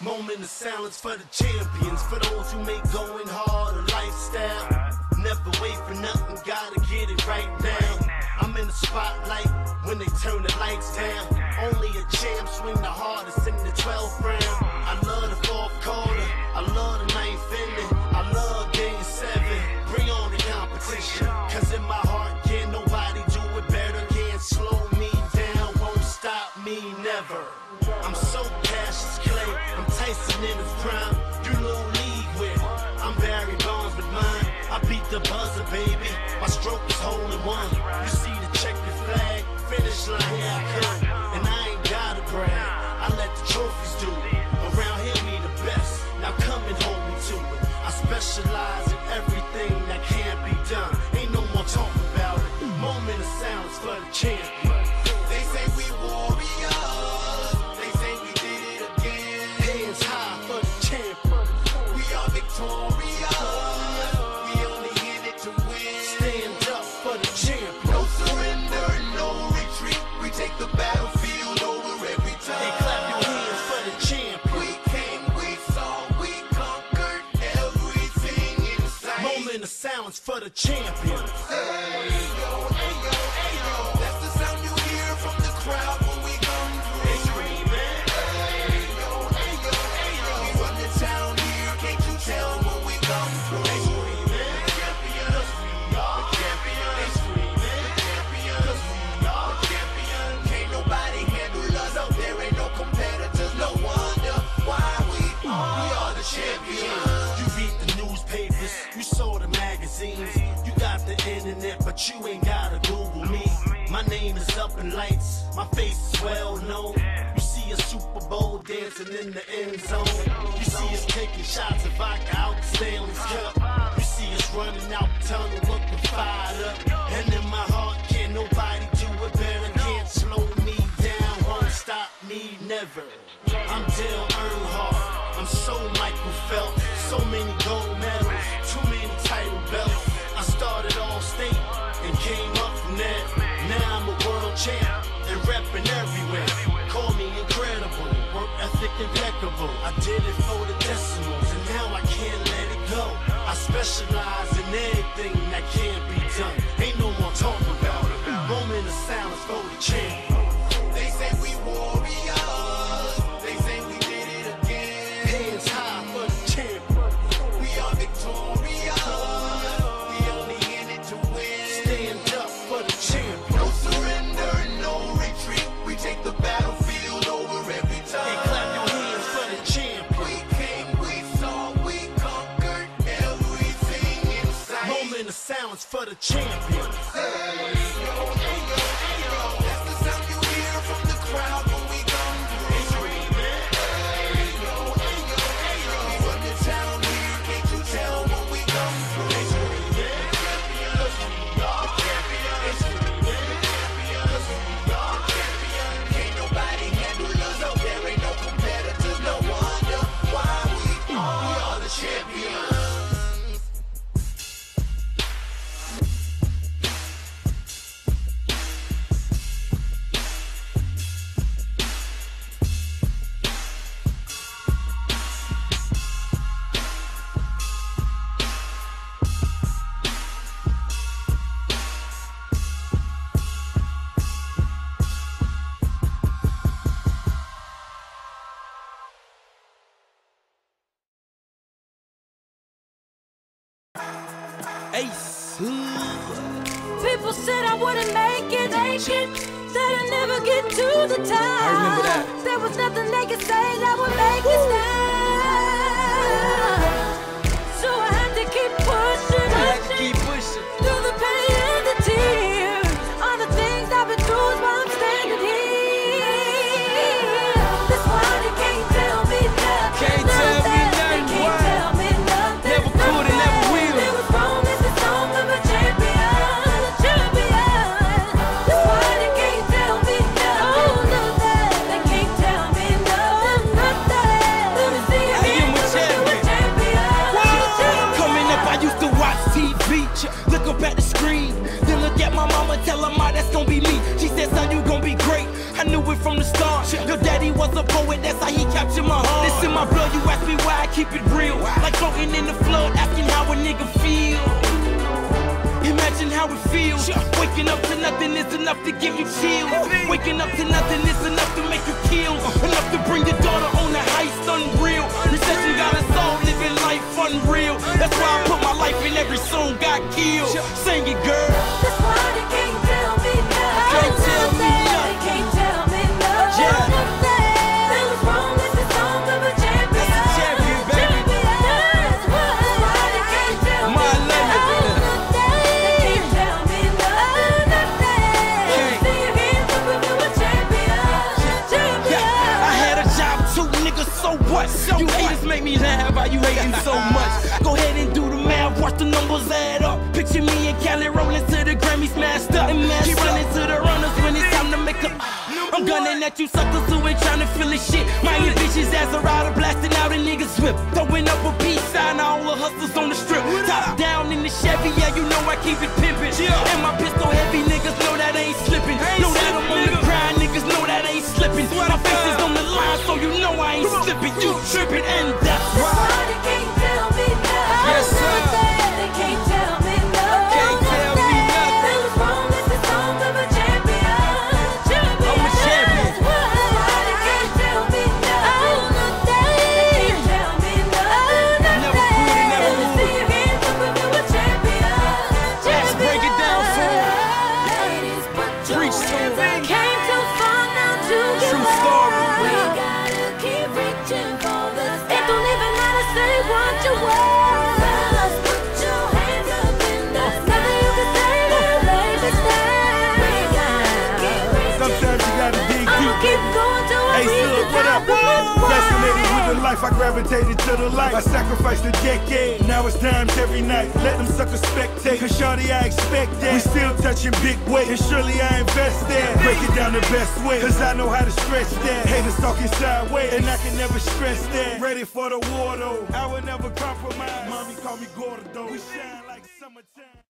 Moment of silence for the champions, for those who make going hard a lifestyle. Never wait for nothing, gotta get it right now. I'm in the spotlight when they turn the lights down. Only a champ swing the hardest in the 12th round. I love the fourth quarter, I love the ninth inning, me never. I'm so Cassius Clay, I'm Tyson in his prime. You little league with, I'm Barry Bonds with mine. I beat the buzzer, baby. My stroke is hole in one. You see the check the flag, finish line, here I come. And I ain't gotta brag, I let the trophies do it. Of silence for the champion. Ayo, ayo, ayo. That's the sound you hear from the crowd My name is up in lights, my face is well known. You see a Super Bowl dancing in the end zone. You see us taking shots of vodka out the Stanley's Cup. You see us running out the tunnel looking fired up. And in my heart, can't nobody do it better. Can't slow me down, won't stop me never. I'm Dale Earnhardt. I'm so Michael Phelps. So many gold medals, too many impeccable. I did it for the decimals and now I can't let it go. I specialize Ace. People said I wouldn't make it, make it. Said I'd never get to the top. I remember that. There was nothing they could say that would make me stop. So I had to keep pushing, I Had to keep pushing. Me. She said, son, you gon' be great. I knew it from the start. Your daddy was a poet, that's how he captured my heart. This in my blood, you ask me why I keep it real. Like floating in the flood, asking how a nigga feel. Imagine how it feels. Waking up to nothing is enough to give you chills. Waking up to nothing is enough to make you kill. Enough to bring your daughter on a heist, unreal. Recession got us all living life unreal. That's why I put my life in every song got killed. Watch the numbers up. Picture me and Cali rolling to the Grammy smashed up. Keep running to the runners when it's time to make a. I'm gunning at you suckers who ain't trying to feel this shit. My bitches as a rider blasting out a nigga's whip. Throwing up a peace sign, all the hustlers on the strip. Top down in the Chevy, yeah, you know I keep it pimpin'. And my pistol heavy, niggas know that ain't slipping. Know that I'm on the grind, niggas know that ain't slipping. My face is on the line, so you know I ain't slipping. You tripping, and life, I gravitated to the light. I sacrificed a decade, now it's dimes every night. Let them suckers spectate, cause shorty, I expect that. We still touching big weight, and surely I invest that. Break it down the best way, cause I know how to stretch that. Haters talking sideways, and I can never stress that. Ready for the war though, I will never compromise. Mommy call me Gordo, we shine like summertime.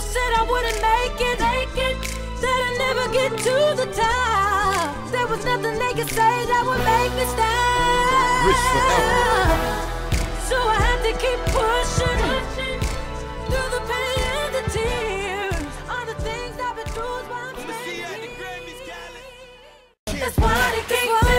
people said I wouldn't make it, make it. Said I'd never get to the top. There was nothing they could say that would make me stop. So I had to keep pushing, pushing through the pain and the tears. All the things I've been through why I'm That's why they